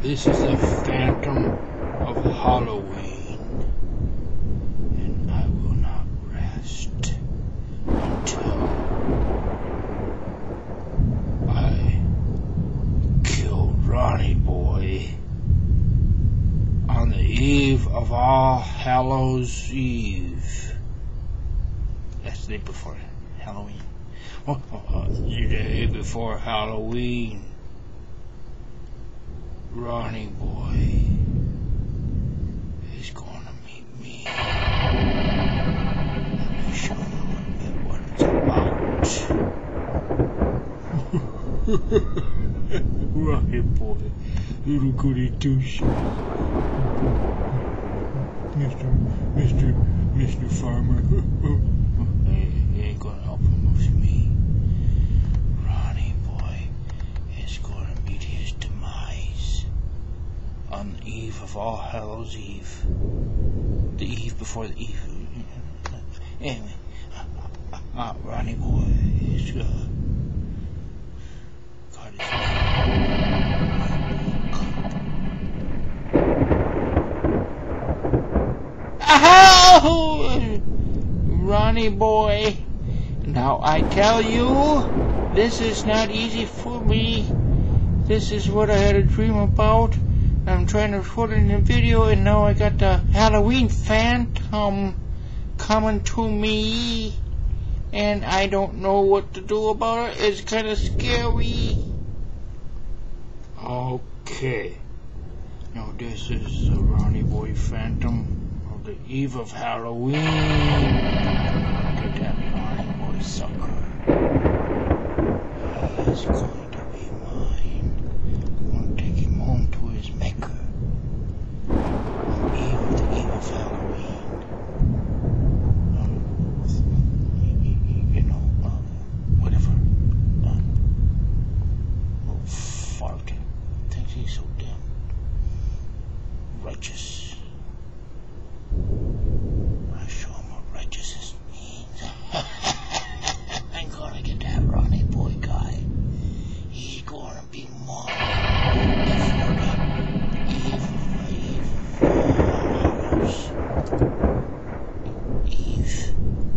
This is the Phantom of Halloween, and I will not rest until I kill Ronnie Boy on the eve of All Hallows Eve. That's the day before Halloween. Oh, the day before Halloween. Ronnie boy is gonna meet me. Let me show him what it's about. Ronnie boy, little goody two shoes. Mr. Mr. Mr. Farmer. he, he ain't gonna help him with me. Ronnie boy is gonna meet his demise on the eve of All Hallows Eve. The eve before the eve. Anyway, uh, Ronnie boy is uh, got his Ow! Ronnie boy, now I tell you, this is not easy for me. This is what I had a dream about. I'm trying to record a video, and now I got the Halloween Phantom coming to me, and I don't know what to do about it. It's kind of scary. Okay. Now this is the Ronnie Boy Phantom of the eve of Halloween. life